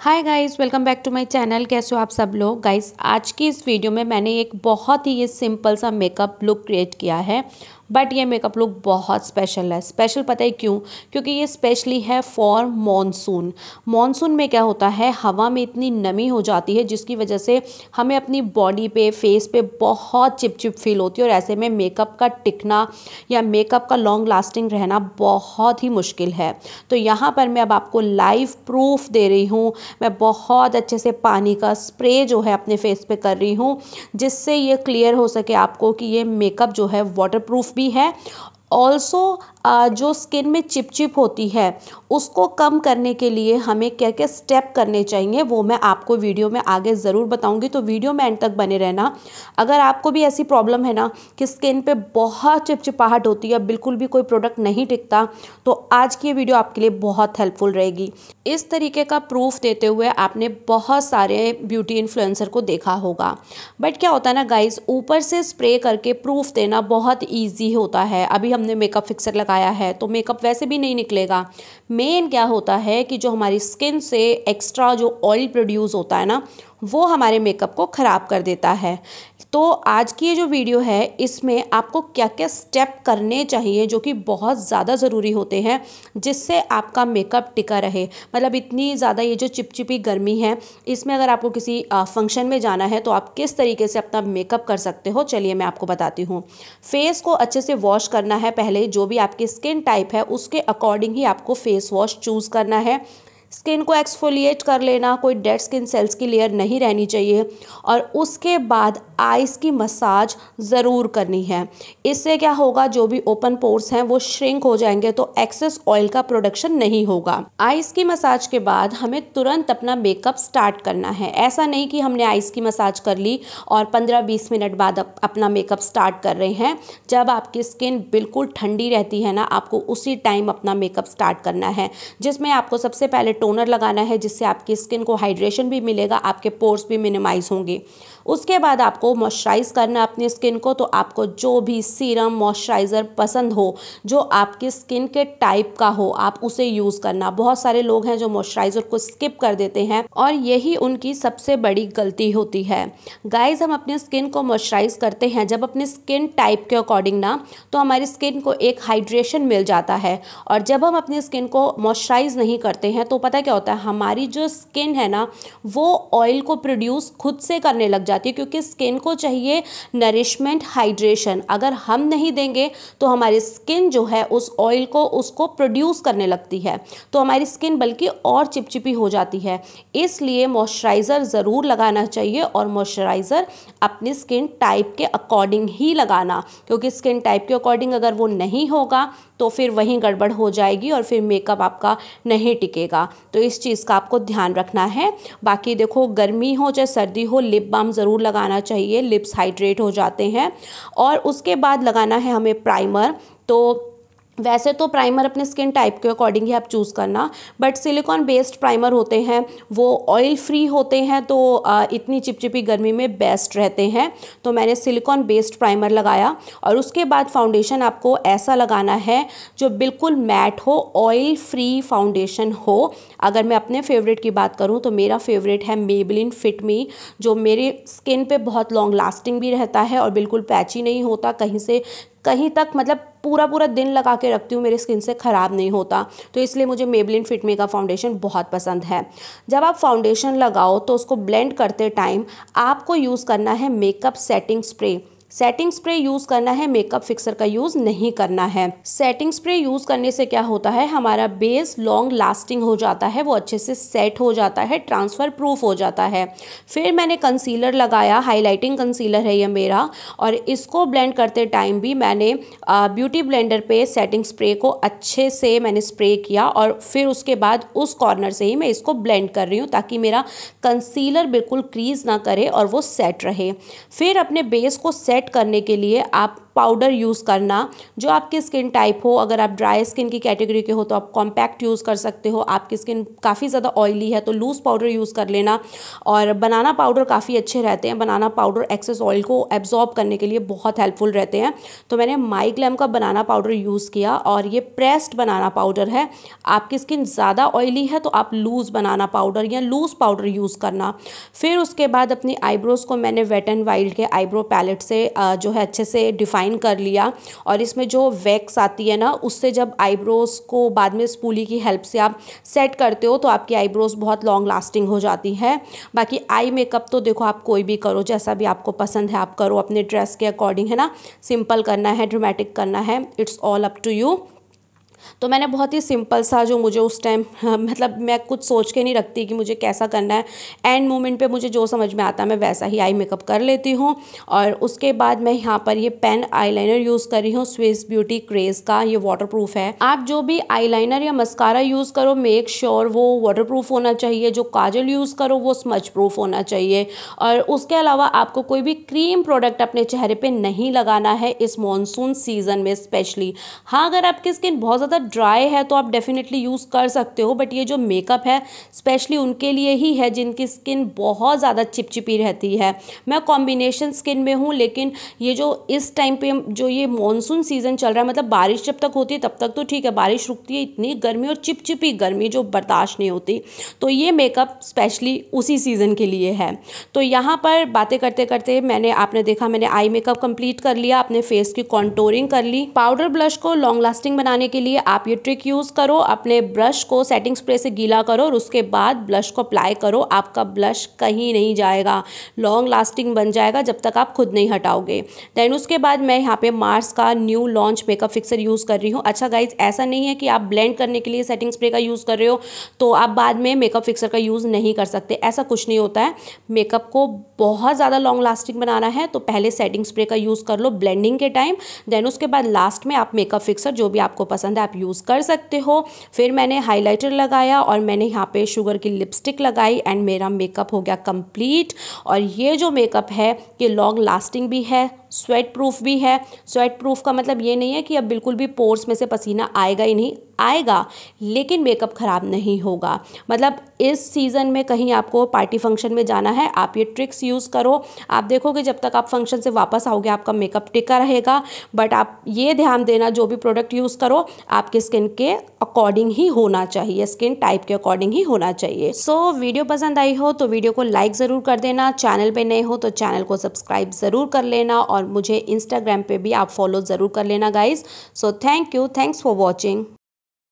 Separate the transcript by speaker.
Speaker 1: Hi guys welcome back to my channel कैसे हो आप सब लोग? गाइस आज की इस वीडियो में मैंने एक बहुत ही ये सिंपल सा मेकअप लुक क्रिएट किया है। बट ये मेकअप लुक बहुत स्पेशल है। स्पेशल पता है क्यों? क्योंकि ये स्पेशली है फॉर मॉनसून मॉनसून में क्या होता है? हवा में इतनी नमी हो जाती है जिसकी वजह से हमें अपनी बॉडी पे फेस पे बहुत चिप चिप फील होती है और ऐसे में मेकअप का टिकना या मेकअप का लॉन्ग लास्टिंग रहना बहुत ही मुश्किल है। तो यहाँ पर मैं अब आपको लाइव प्रूफ दे रही हूँ। मैं बहुत अच्छे से पानी का स्प्रे जो है अपने फेस पे कर रही हूँ, जिससे ये क्लियर हो सके आपको कि ये मेकअप जो है वाटर प्रूफ भी है। ऑल्सो जो स्किन में चिपचिप होती है, उसको कम करने के लिए हमें क्या क्या स्टेप करने चाहिए, वो मैं आपको वीडियो में आगे ज़रूर बताऊँगी। तो वीडियो में एंड तक बने रहना। अगर आपको भी ऐसी प्रॉब्लम है ना कि स्किन पे बहुत चिपचिपाहट होती है, बिल्कुल भी कोई प्रोडक्ट नहीं टिकता तो आज की ये वीडियो आपके लिए बहुत हेल्पफुल रहेगी। इस तरीके का प्रूफ देते हुए आपने बहुत सारे ब्यूटी इन्फ्लुएंसर को देखा होगा। बट क्या होता है ना गाइज़ ऊपर से स्प्रे करके प्रूफ देना बहुत ईजी होता है। अभी हमने मेकअप फिक्सर लगाया लगाया है तो मेकअप वैसे भी नहीं निकलेगा। मेन क्या होता है कि जो हमारी स्किन से एक्स्ट्रा जो ऑयल प्रोड्यूस होता है ना वो हमारे मेकअप को ख़राब कर देता है। तो आज की ये जो वीडियो है, इसमें आपको क्या क्या स्टेप करने चाहिए जो कि बहुत ज़्यादा ज़रूरी होते हैं, जिससे आपका मेकअप टिका रहे। मतलब इतनी ज़्यादा ये जो चिपचिपी गर्मी है, इसमें अगर आपको किसी फ़ंक्शन में जाना है तो आप किस तरीके से अपना मेकअप कर सकते हो, चलिए मैं आपको बताती हूँ। फेस को अच्छे से वॉश करना है पहले, जो भी आपकी स्किन टाइप है, उसके अकॉर्डिंग ही आपको फेस वॉश चूज़ करना है। स्किन को एक्सफोलिएट कर लेना, कोई डेड स्किन सेल्स की लेयर नहीं रहनी चाहिए और उसके बाद आइस की मसाज ज़रूर करनी है। इससे क्या होगा, जो भी ओपन पोर्स हैं, वो श्रिंक हो जाएँगे तो एक्सेस ऑयल का प्रोडक्शन नहीं होगा। आइस की मसाज के बाद हमें तुरंत अपना मेकअप स्टार्ट करना है। ऐसा नहीं कि हमने आइस की मसाज कर ली और पंद्रह बीस मिनट बाद अपना मेकअप स्टार्ट कर रहे हैं। जब आपकी स्किन बिल्कुल ठंडी रहती है ना, आपको उसी टाइम अपना मेकअप स्टार्ट करना है, जिसमें आपको सबसे पहले टोनर लगाना है, जिससे आपकी स्किन को हाइड्रेशन भी मिलेगा, आपके पोर्स भी मिनिमाइज होंगे। उसके बाद आपको मॉइस्चराइज़ करना अपनी स्किन को तो आपको जो भी सीरम मॉइस्चराइज़र पसंद हो, जो आपकी स्किन के टाइप का हो, आप उसे यूज़ करना। बहुत सारे लोग हैं जो मॉइस्चराइज़र को स्किप कर देते हैं, और यही उनकी सबसे बड़ी गलती होती है। गाइज़ हम अपनी स्किन को मॉइस्चराइज करते हैं। जब अपनी स्किन टाइप के अकॉर्डिंग ना तो हमारी स्किन को एक हाइड्रेशन मिल जाता है। और जब हम अपनी स्किन को मॉइस्चराइज नहीं करते हैं तो पता क्या होता है? हमारी जो स्किन है ना, वो ऑयल को प्रोड्यूस खुद से करने लग जाती है क्योंकि स्किन को चाहिए नरिशमेंट हाइड्रेशन अगर हम नहीं देंगे तो हमारी स्किन जो है, उस ऑयल को, उसको प्रोड्यूस करने लगती है। तो हमारी स्किन बल्कि और चिपचिपी हो जाती है। इसलिए मॉइस्चराइज़र ज़रूर लगाना चाहिए और मॉइस्चराइज़र अपनी स्किन टाइप के अकॉर्डिंग ही लगाना। क्योंकि स्किन टाइप के अकॉर्डिंग अगर वो नहीं होगा तो फिर वहीं गड़बड़ हो जाएगी और फिर मेकअप आपका नहीं टिकेगा। तो इस चीज़ का आपको ध्यान रखना है। बाकी देखो, गर्मी हो चाहे सर्दी हो लिप बाम ज़रूर लगाना चाहिए। लिप्स हाइड्रेट हो जाते हैं। और उसके बाद लगाना है हमें प्राइमर तो वैसे तो प्राइमर अपने स्किन टाइप के अकॉर्डिंग ही आप चूज़ करना बट सिलिकॉन बेस्ड प्राइमर होते हैं, वो ऑयल फ्री होते हैं तो इतनी चिपचिपी गर्मी में बेस्ट रहते हैं। तो मैंने सिलिकॉन बेस्ड प्राइमर लगाया, और उसके बाद फाउंडेशन आपको ऐसा लगाना है, जो बिल्कुल मैट हो ऑयल फ्री फाउंडेशन हो अगर मैं अपने फेवरेट की बात करूँ तो मेरा फेवरेट है मेबलिन फिट मी जो मेरी स्किन पे बहुत लॉन्ग लास्टिंग भी रहता है और बिल्कुल पैची नहीं होता, कहीं से, कहीं तक मतलब पूरा पूरा दिन लगा के रखती हूँ, मेरे स्किन से ख़राब नहीं होता। तो इसलिए मुझे मेबलिन फिटमी का फाउंडेशन बहुत पसंद है। जब आप फाउंडेशन लगाओ तो उसको ब्लेंड करते टाइम आपको यूज़ करना है makeup setting spray setting spray use करना है मेकअप फिक्सर का यूज़ नहीं करना है। सेटिंग स्प्रे यूज़ करने से क्या होता है? हमारा बेस लॉन्ग लास्टिंग हो जाता है, वो अच्छे से सेट हो जाता है ट्रांसफ़र प्रूफ हो जाता है। फिर मैंने कंसीलर लगाया हाईलाइटिंग कंसीलर है ये मेरा, और इसको ब्लेंड करते टाइम भी मैंने ब्यूटी ब्लेंडर पे सेटिंग स्प्रे को अच्छे से मैंने स्प्रे किया, और फिर उसके बाद उस कॉर्नर से ही मैं इसको ब्लेंड कर रही हूँ, ताकि मेरा कंसीलर बिल्कुल क्रीज ना करे और वो सेट रहे। फिर अपने बेस को सेट सेट करने के लिए आप पाउडर यूज़ करना, जो आपकी स्किन टाइप हो, अगर आप ड्राई स्किन की कैटेगरी के हो तो आप कॉम्पैक्ट यूज़ कर सकते हो। आपकी स्किन काफ़ी ज़्यादा ऑयली है तो लूज़ पाउडर यूज़ कर लेना। और बनाना पाउडर काफ़ी अच्छे रहते हैं। बनाना पाउडर एक्सेस ऑयल को एब्जॉर्ब करने के लिए बहुत हेल्पफुल रहते हैं। तो मैंने माइग्लैम का बनाना पाउडर यूज़ किया, और ये प्रेस्ड बनाना पाउडर है। आपकी स्किन ज़्यादा ऑयली है तो आप लूज़ बनाना पाउडर या लूज़ पाउडर यूज़ करना। फिर उसके बाद अपनी आईब्रोज़ को मैंने वेट एंड वाइल्ड के आईब्रो पैलेट से जो है, अच्छे से डिफ़ाइन कर लिया और इसमें जो वैक्स आती है ना, उससे जब आईब्रोज़ को बाद में स्पूली की हेल्प से आप सेट करते हो तो आपकी आईब्रोज़ बहुत लॉन्ग लास्टिंग हो जाती है। बाकी आई मेकअप तो देखो आप कोई भी करो, जैसा भी आपको पसंद है आप करो, अपने ड्रेस के अकॉर्डिंग है ना सिंपल करना है ड्रामेटिक करना है it's all up to you तो मैंने बहुत ही सिंपल सा जो मुझे उस टाइम मतलब मैं कुछ सोच के नहीं रखती कि मुझे कैसा करना है। एंड मोमेंट पे मुझे जो समझ में आता है, मैं वैसा ही आई मेकअप कर लेती हूँ। और उसके बाद मैं यहाँ पर ये पेन आईलाइनर यूज़ कर रही हूँ स्विस ब्यूटी क्रेज़ का, ये वाटर है। आप जो भी आईलाइनर या मस्कारा यूज़ करो मेक श्योर sure वो वाटर होना चाहिए, जो काजल यूज़ करो, वो स्मच प्रूफ होना चाहिए। और उसके अलावा आपको कोई भी क्रीम प्रोडक्ट अपने चेहरे पर नहीं लगाना है इस मानसून सीज़न में स्पेशली हाँ अगर आपकी स्किन बहुत ज़्यादा ड्राई है तो आप डेफिनेटली यूज़ कर सकते हो बट ये जो मेकअप है स्पेशली उनके लिए ही है, जिनकी स्किन बहुत ज़्यादा चिपचिपी रहती है। मैं कॉम्बिनेशन स्किन में हूँ, लेकिन ये जो इस टाइम पे जो ये मानसून सीज़न चल रहा है मतलब बारिश जब तक होती है, तब तक तो ठीक है, बारिश रुकती है इतनी गर्मी और चिपचिपी गर्मी जो बर्दाश्त नहीं होती। तो ये मेकअप स्पेशली उसी सीज़न के लिए है। तो यहाँ पर बातें करते करते मैंने, आपने देखा, मैंने आई मेकअप कंप्लीट कर लिया, अपने फेस की कॉन्टोरिंग कर ली। पाउडर ब्लश को लॉन्ग लास्टिंग बनाने के लिए आप ये ट्रिक यूज़ करो, अपने ब्रश को सेटिंग स्प्रे से गीला करो और उसके बाद ब्लश को अप्लाई करो। आपका ब्लश कहीं नहीं जाएगा। लॉन्ग लास्टिंग बन जाएगा जब तक आप खुद नहीं हटाओगे। देन उसके बाद मैं यहाँ पे मार्स का new launch makeup fixer use कर रही हूँ। अच्छा गाइज़ ऐसा नहीं है कि आप ब्लेंड करने के लिए सेटिंग स्प्रे का यूज़ कर रहे हो तो आप बाद में मेकअप फिक्सर का यूज़ नहीं कर सकते। ऐसा कुछ नहीं होता है। मेकअप को बहुत ज़्यादा लॉन्ग लास्टिंग बनाना है तो पहले सेटिंग स्प्रे का यूज़ कर लो ब्लेंडिंग के टाइम देन उसके बाद लास्ट में आप मेकअप फिक्सर जो भी आपको पसंद है आप यूज़ कर सकते हो। फिर मैंने हाइलाइटर लगाया और मैंने यहाँ पे शुगर की लिपस्टिक लगाई एंड मेरा मेकअप हो गया कंप्लीट और ये जो मेकअप है, ये लॉन्ग लास्टिंग भी है स्वेट प्रूफ भी है। स्वेट प्रूफ का मतलब ये नहीं है कि अब बिल्कुल भी पोर्स में से पसीना आएगा ही नहीं। आएगा लेकिन मेकअप ख़राब नहीं होगा। मतलब इस सीज़न में कहीं आपको पार्टी फ़ंक्शन में जाना है आप ये ट्रिक्स यूज़ करो। आप देखोगे जब तक आप फ़ंक्शन से वापस आओगे आपका मेकअप टिका रहेगा। बट आप ये ध्यान देना जो भी प्रोडक्ट यूज़ करो आपके स्किन के अकॉर्डिंग ही होना चाहिए। स्किन टाइप के अकॉर्डिंग ही होना चाहिए। सो so, वीडियो पसंद आई हो तो वीडियो को लाइक ज़रूर कर देना। चैनल पे नए हो तो चैनल को सब्सक्राइब ज़रूर कर लेना। और मुझे इंस्टाग्राम पे भी आप फॉलो ज़रूर कर लेना guys so thank you thanks for watching